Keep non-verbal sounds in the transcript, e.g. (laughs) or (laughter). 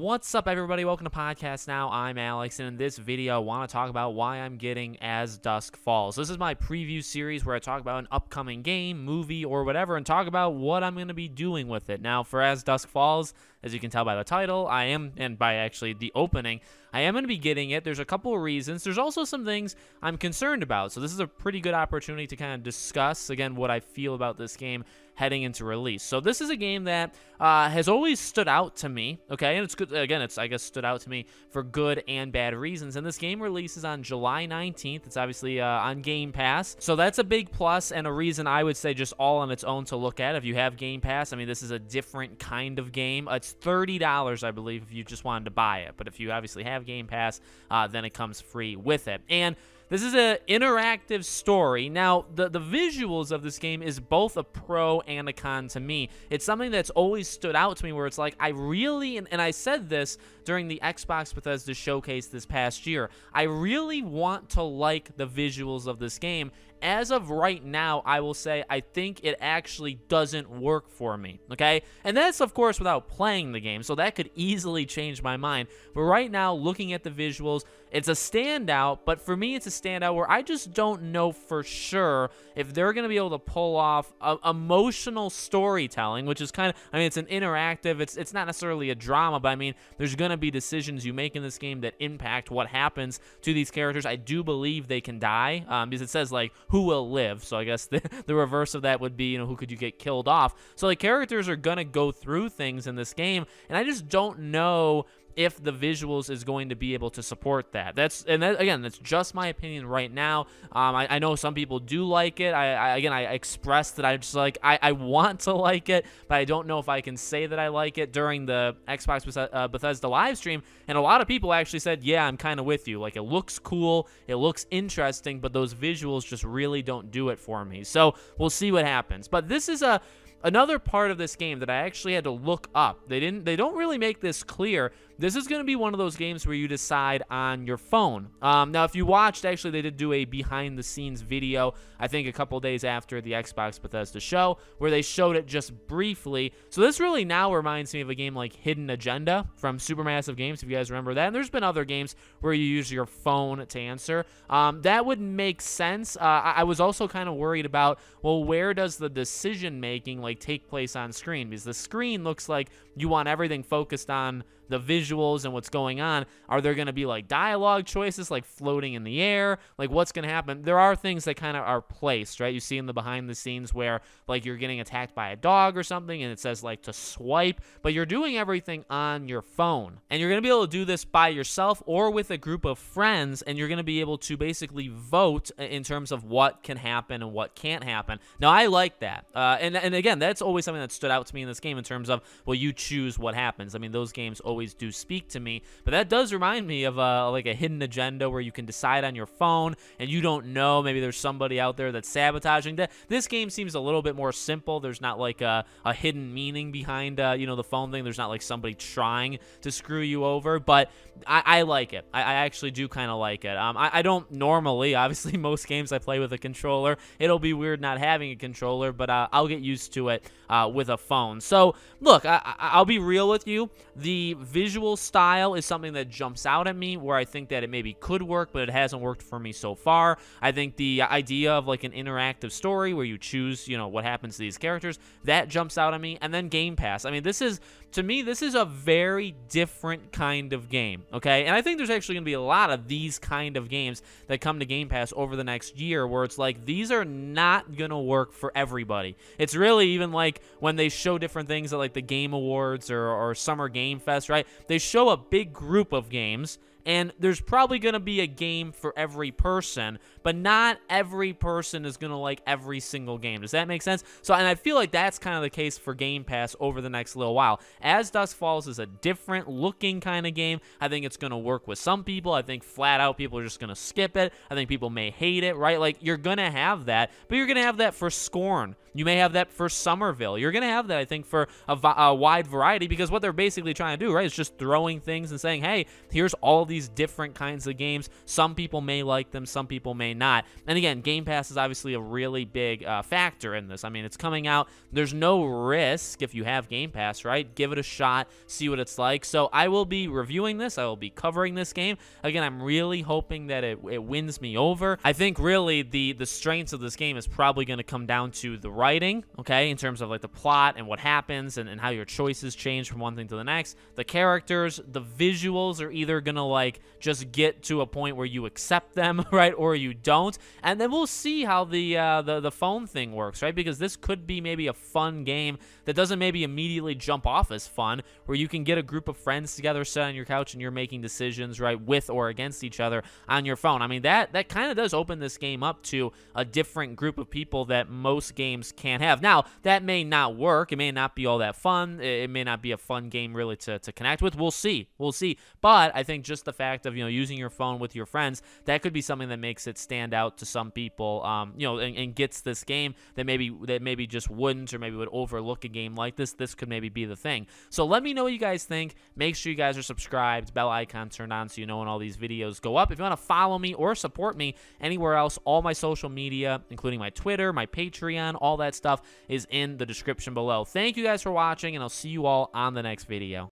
What's up, everybody? Welcome to Podcast Now. I'm Alex, and in this video, I want to talk about why I'm getting As Dusk Falls. This is my preview series where I talk about an upcoming game, movie, or whatever, and talk about what I'm going to be doing with it. Now, for As Dusk Falls, as you can tell by the title, I am, and by actually the opening, I am going to be getting it. There's a couple of reasons. There's also some things I'm concerned about. So this is a pretty good opportunity to kind of discuss, again, what I feel about this game heading into release. So this is a game that uh, has always stood out to me, okay? And it's good, again, it's, I guess, stood out to me for good and bad reasons. And this game releases on July 19th. It's obviously uh, on Game Pass. So that's a big plus and a reason I would say just all on its own to look at. If you have Game Pass, I mean, this is a different kind of game. It's $30, I believe, if you just wanted to buy it. But if you obviously have Game Pass, uh, then it comes free with it. And this is an interactive story. Now, the, the visuals of this game is both a pro and a con to me. It's something that's always stood out to me where it's like, I really, and, and I said this during the Xbox Bethesda showcase this past year, I really want to like the visuals of this game. As of right now, I will say I think it actually doesn't work for me, okay? And that's, of course, without playing the game, so that could easily change my mind. But right now, looking at the visuals, it's a standout, but for me, it's a standout where I just don't know for sure if they're going to be able to pull off emotional storytelling, which is kind of, I mean, it's an interactive, it's, it's not necessarily a drama, but I mean, there's going to be decisions you make in this game that impact what happens to these characters. I do believe they can die um, because it says, like, who will live. So I guess the, (laughs) the reverse of that would be, you know, who could you get killed off. So, the characters are going to go through things in this game, and I just don't know if the visuals is going to be able to support that. That's and that, again, that's just my opinion right now. Um, I, I, know some people do like it. I, I again, I expressed that I just like I, I want to (laughs) like it, but I don't know if I can say that I like it during the Xbox uh, Bethesda live stream. And a lot of people actually said, "Yeah, I'm kind of with you. Like it looks cool, it looks interesting, but those visuals just really don't do it for me." So we'll see what happens. But this is a another part of this game that I actually had to look up. They didn't they don't really make this clear, this is going to be one of those games where you decide on your phone. Um, now, if you watched, actually, they did do a behind-the-scenes video, I think a couple days after the Xbox Bethesda show, where they showed it just briefly. So this really now reminds me of a game like Hidden Agenda from Supermassive Games, if you guys remember that. And there's been other games where you use your phone to answer. Um, that would make sense. Uh, I, I was also kind of worried about, well, where does the decision-making like take place on screen? Because the screen looks like you want everything focused on the visuals and what's going on. Are there going to be like dialogue choices like floating in the air? Like what's going to happen? There are things that kind of are placed, right? You see in the behind the scenes where like you're getting attacked by a dog or something and it says like to swipe, but you're doing everything on your phone. And you're going to be able to do this by yourself or with a group of friends and you're going to be able to basically vote in terms of what can happen and what can't happen. Now, I like that. Uh, and, and again, that's always something that stood out to me in this game in terms of, well, you choose what happens. I mean, those games always always do speak to me. But that does remind me of uh, like a hidden agenda where you can decide on your phone and you don't know. Maybe there's somebody out there that's sabotaging. That this game seems a little bit more simple. There's not like a, a hidden meaning behind uh, you know the phone thing. There's not like somebody trying to screw you over. But I, I like it. I, I actually do kind of like it. Um, I, I don't normally. (laughs) Obviously, most games I play with a controller. It'll be weird not having a controller, but uh, I'll get used to it uh, with a phone. So look, I, I'll be real with you. The visual style is something that jumps out at me where I think that it maybe could work, but it hasn't worked for me so far. I think the idea of like an interactive story where you choose, you know, what happens to these characters, that jumps out at me. And then Game Pass. I mean, this is, to me, this is a very different kind of game, okay? And I think there's actually going to be a lot of these kind of games that come to Game Pass over the next year where it's like, these are not going to work for everybody. It's really even like when they show different things at like the Game Awards or, or Summer Game Fest, right? They show a big group of games and there's probably going to be a game for every person, but not every person is going to like every single game. Does that make sense? So, and I feel like that's kind of the case for Game Pass over the next little while. As Dusk Falls is a different looking kind of game, I think it's going to work with some people. I think flat out people are just going to skip it. I think people may hate it, right? Like, you're going to have that, but you're going to have that for Scorn. You may have that for Somerville. You're going to have that, I think, for a, a, wide variety because what they're basically trying to do, right, is just throwing things and saying, hey, here's all these different kinds of games. Some people may like them, some people may not. And again, Game Pass is obviously a really big uh, factor in this. I mean, it's coming out. There's no risk if you have Game Pass, right? Give it a shot, see what it's like. So I will be reviewing this. I will be covering this game. Again, I'm really hoping that it, it wins me over. I think really the the strengths of this game is probably going to come down to the writing, okay, in terms of like the plot and what happens and, and how your choices change from one thing to the next. The characters, the visuals are either going to like just get to a point where you accept them, (laughs) right, or you don't. And then we'll see how the uh, the the phone thing works, right? Because this could be maybe a fun game that doesn't maybe immediately jump off as fun, where you can get a group of friends together, sit on your couch, and you're making decisions, right, with or against each other on your phone. I mean, that that kind of does open this game up to a different group of people that most games can't have. Now, that may not work. It may not be all that fun. It may not be a fun game really to, to connect with. We'll see. We'll see. But I think just the fact of, you know, using your phone with your friends, that could be something that makes it stand out to some people, um, you know, and, and gets this game that maybe that maybe just wouldn't or maybe would overlook a game like this. This could maybe be the thing. So let me know what you guys think. Make sure you guys are subscribed, bell icon turned on so you know when all these videos go up. If you want to follow me or support me anywhere else, all my social media, including my Twitter, my Patreon, all that stuff is in the description below. Thank you guys for watching, and I'll see you all on the next video.